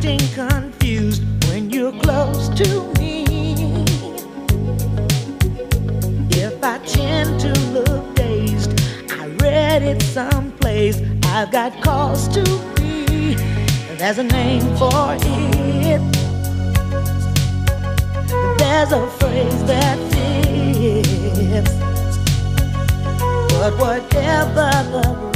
acting confused when you're close to me. If I tend to look dazed, I read it someplace. I've got cause to be. There's a name for it. There's a phrase that fits. But whatever the